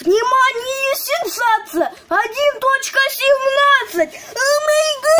Внимание, сенсация! 1.17! Омейга!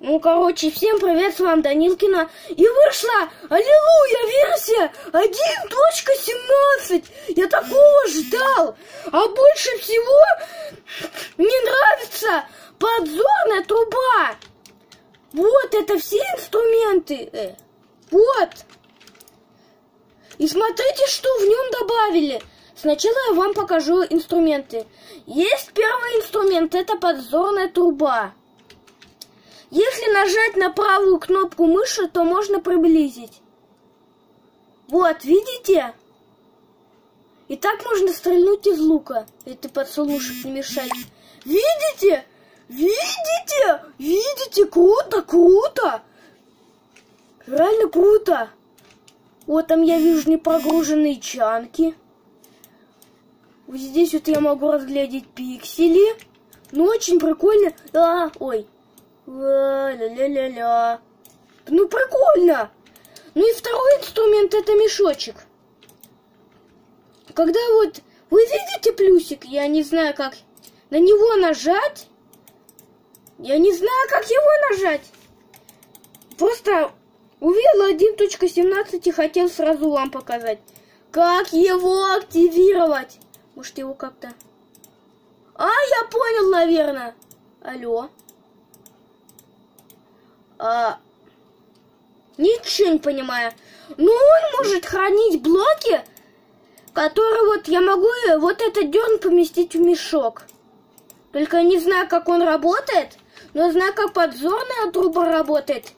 Ну, короче, всем привет, с вами Данилкина. И вышла, аллилуйя, версия 1.17. Я такого ждал. А больше всего мне нравится подзорная труба. Вот это все инструменты. Э, вот. И смотрите, что в нем добавили. Сначала я вам покажу инструменты. Есть первый инструмент, это подзорная труба. Если нажать на правую кнопку мыши, то можно приблизить. Вот, видите? И так можно стрельнуть из лука, если подслушать не мешать. Видите? Видите? Видите? Круто, круто! Реально круто! Вот там я вижу непрогруженные чанки. Вот здесь вот я могу разглядеть пиксели. Ну, очень прикольно. А, ой. Ля-ля-ля-ля. Ну, прикольно. Ну и второй инструмент это мешочек. Когда вот вы видите плюсик, я не знаю, как на него нажать. Я не знаю, как его нажать. Просто Увидел 1.17 и хотел сразу вам показать. Как его активировать? Может его как-то... А, я понял, наверное. Алло. А... Ничего не понимаю. Ну, он может хранить блоки, которые вот я могу вот этот дерн поместить в мешок. Только не знаю, как он работает, но знаю, как подзорная труба работает.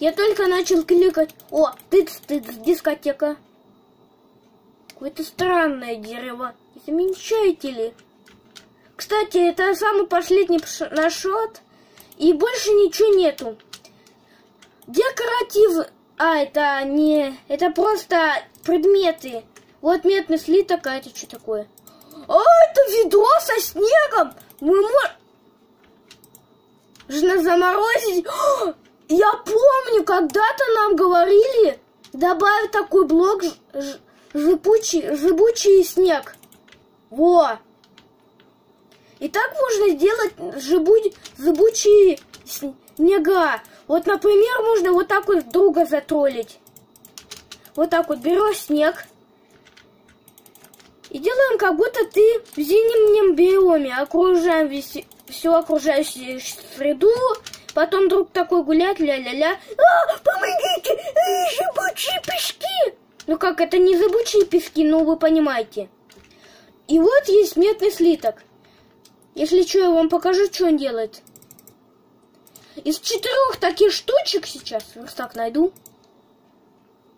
Я только начал кликать. О, тыц-тыц, дискотека. Какое-то странное дерево. Замечаете ли? Кстати, это самый последний наш шот. И больше ничего нету. Декоратив... А, это не... Это просто предметы. Вот медный слиток, а это что такое? А, это ведро со снегом! Мы можем... Нужно заморозить... Я помню, когда-то нам говорили добавить такой блок жибучий, жибучий снег. Во! И так можно сделать жибу, зыбучие снега. Вот, например, можно вот так вот друга затроллить. Вот так вот берешь снег. И делаем, как будто ты в зимнем биоме. Окружаем весь, всю окружающую среду Потом друг такой гуляет, ля-ля-ля. А, помогите, зыбучие пески. Ну как, это не зыбучие пески, ну вы понимаете. И вот есть медный слиток. Если что, я вам покажу, что он делает. Из четырех таких штучек сейчас верстак найду.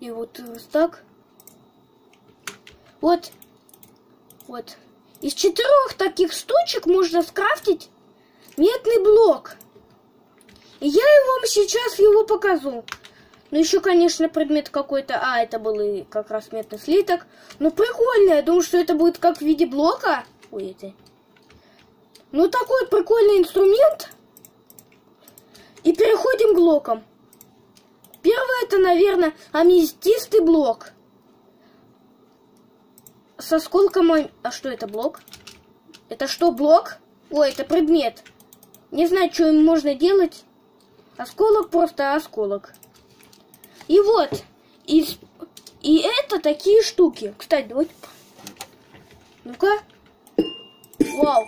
И вот верстак. Вот. Вот. Из четырех таких штучек можно скрафтить медный блок. Я вам сейчас его покажу. Ну, еще, конечно, предмет какой-то... А, это был и как раз медный слиток. Ну, прикольно. Я думаю, что это будет как в виде блока. Ой, это... Ну, такой прикольный инструмент. И переходим к блокам. Первое, это, наверное, аметистый блок. Со сколком... А что это, блок? Это что, блок? Ой, это предмет. Не знаю, что им можно делать. Осколок просто осколок. И вот, и, и это такие штуки. Кстати, давайте... Ну-ка. Вау.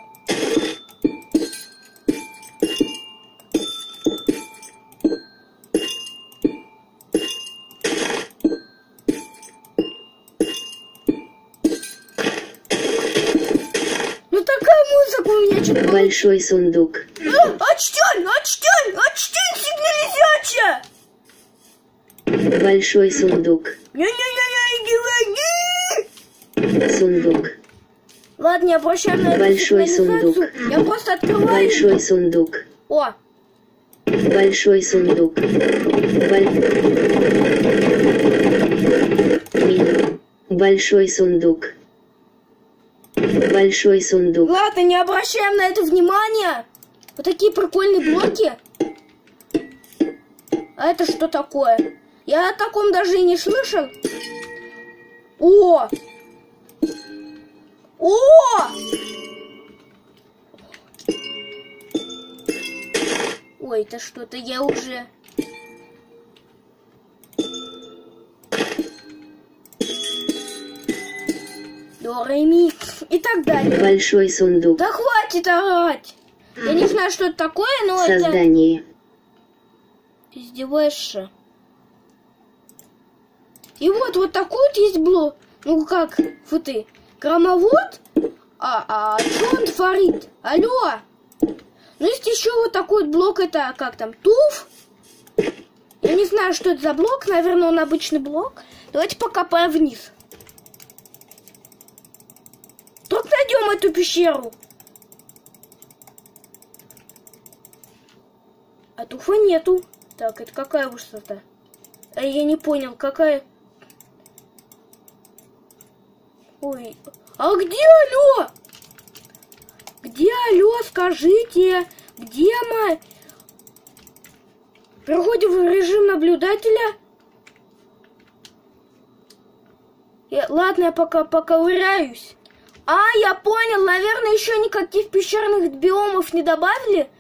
Ну такая музыка у меня что Большой сундук. А, отстань, отстань, сигнализация! Большой сундук. Не-не-не, Сундук. Ладно, не обращаем на Большой сундук. Я просто открываю. Большой сундук. О, Большой сундук. Большой сундук. Большой сундук. ладно, не обращаем на это внимания. Вот такие прикольные блоки. А это что такое? Я о таком даже и не слышал. О! О! Ой, это что-то я уже... До, ре, ми и так далее. Большой сундук. Да хватит орать! Я не знаю, что это такое, но это... Создание. Издеваешься. И вот, вот такой вот есть блок. Ну как, фу ты, громовод? А, а, что он творит? Алло! Ну есть еще вот такой вот блок, это как там, туф? Я не знаю, что это за блок, наверное, он обычный блок. Давайте покопаем вниз. Тут найдем эту пещеру. А туфа нету. Так, это какая высота? А я не понял, какая... Ой, а где алло? Где алло, скажите? Где мы? Переходим в режим наблюдателя. Я, ладно, я пока поковыряюсь. А, я понял, наверное, еще никаких пещерных биомов не добавили.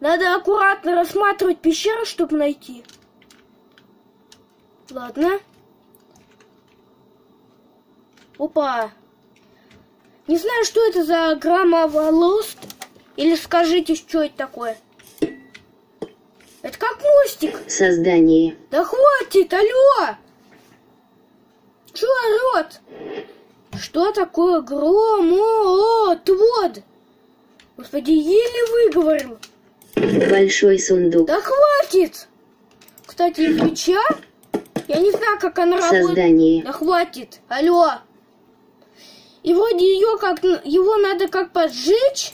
Надо аккуратно рассматривать пещеру, чтобы найти. Ладно. Опа. Не знаю, что это за граммоволост. Или скажите, что это такое. Это как мостик. Создание. Да хватит, алло! Чё орёт? Что такое громот? Вот! Господи, еле выговорил. Большой сундук. Да хватит! Кстати, свеча, я не знаю, как она работает. Создание. Да хватит, алло. И вроде ее как, его надо как поджечь.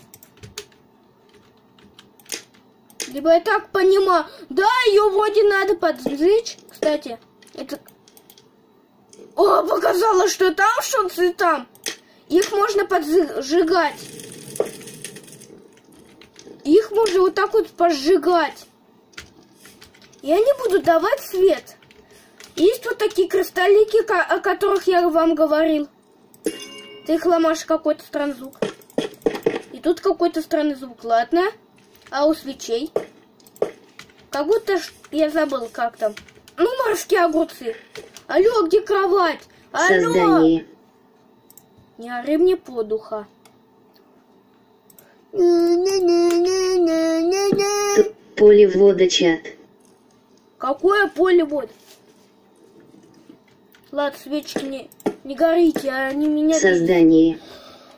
Либо я так понимаю. Да, ее вроде надо поджечь. Кстати, это... О, показала, что там что-то там. Их можно поджигать. Их можно вот так вот поджигать. Я не буду давать свет. Есть вот такие кристаллики, о которых я вам говорил. Ты их ломаешь какой-то странный звук. И тут какой-то странный звук. Ладно. А у свечей? Как будто я забыл, как там. Ну, морские огурцы. Алло, где кровать? Алло! Создание. Не ори мне подуха. Поле ввода чат. Какое поле вот? Ладно, свечки не, не горите, а они меня... Создание.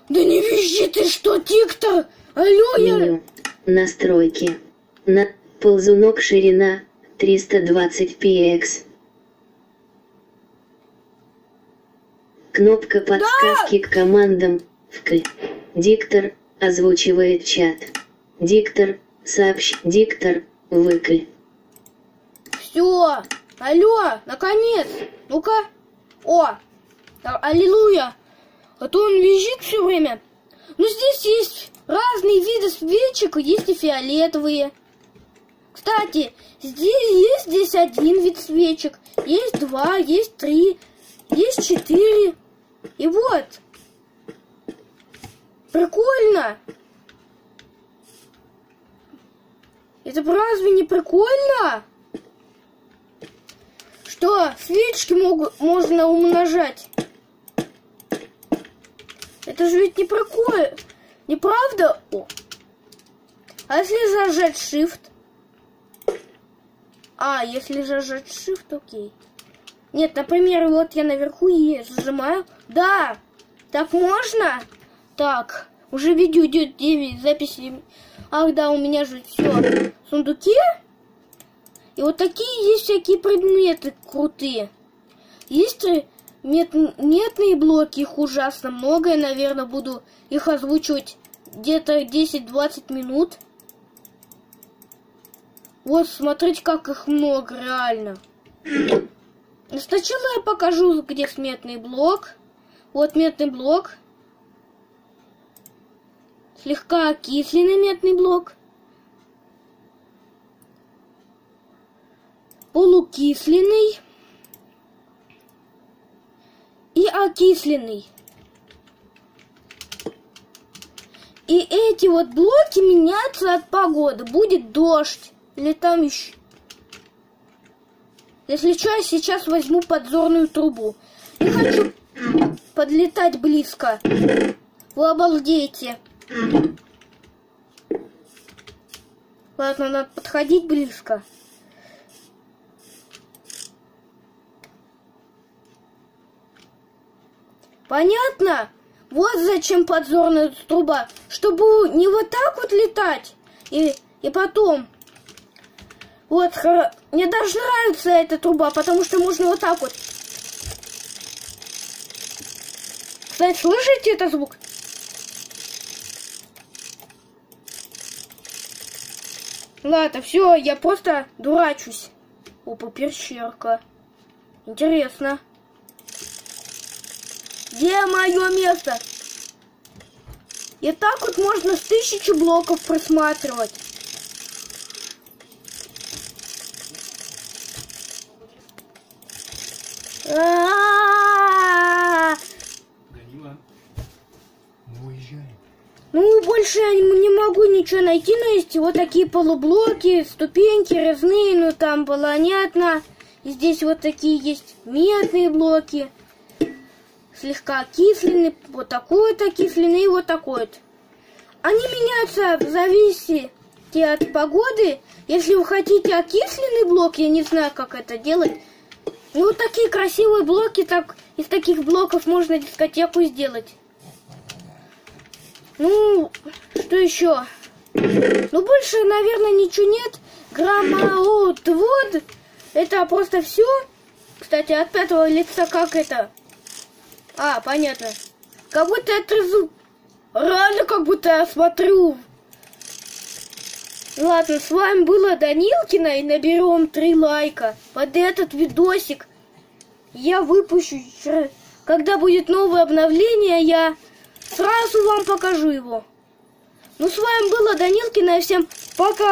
Да не визжи ты что, диктор! Алло, я... Меню. Настройки. На ползунок ширина 320 px. Кнопка подсказки к командам. Вк. Диктор озвучивает чат. Диктор сообщ. Диктор выкль. Все! Алло, наконец! Ну-ка! О! А- Аллилуйя! А то он визжит все время. Ну, здесь есть разные виды свечек, есть и фиолетовые. Кстати, здесь есть здесь один вид свечек, есть два, есть три, есть четыре. И вот. Прикольно! Это разве не прикольно? Что свечки могут, можно умножать? Это же ведь не прикольно. Не правда? О. А если зажать Shift? А, если зажать Shift, окей. Нет, например, вот я наверху и зажимаю. Да, так можно? Так, уже видео идет 9 записей. Ах, да, у меня же все в сундуке. И вот такие есть всякие предметы крутые. Есть мет метные блоки, их ужасно много. Я, наверное, буду их озвучивать где-то 10-20 минут. Вот, смотрите, как их много, реально. Сначала я покажу, где сметный блок. Вот метный блок. Слегка окисленный метный блок. Полукисленный. И окисленный. И эти вот блоки меняются от погоды. Будет дождь. Или там еще... Если что, я сейчас возьму подзорную трубу. Не хочу подлетать близко. Вы обалдеете. Ладно, надо подходить близко. Понятно? Вот зачем подзорная труба. Чтобы не вот так вот летать. И, и потом... Вот, мне даже нравится эта труба, потому что можно вот так вот. Кстати, слышите этот звук? Ладно, все, я просто дурачусь. Опа, перщерка. Интересно. Где мое место? И так вот можно с тысячи блоков просматривать. А -а -а ну, больше я не могу ничего найти, но есть вот такие полублоки, ступеньки резные, ну там понятно. И здесь вот такие есть медные блоки слегка окисленный, вот такой вот окисленный и вот такой вот. Они меняются в зависимости от погоды. Если вы хотите окисленный блок, я не знаю, как это делать. Ну, вот такие красивые блоки, так из таких блоков можно дискотеку сделать. Ну, что еще? Ну, больше, наверное, ничего нет. Граммаотвод. Это просто все. Кстати, от пятого лица как это? А, понятно. Как будто я трезу. Реально, как будто я смотрю. Ладно, с вами было Данилкина и наберем три лайка под этот видосик. Я выпущу, когда будет новое обновление, я сразу вам покажу его. Ну, с вами было Данилкина и всем пока!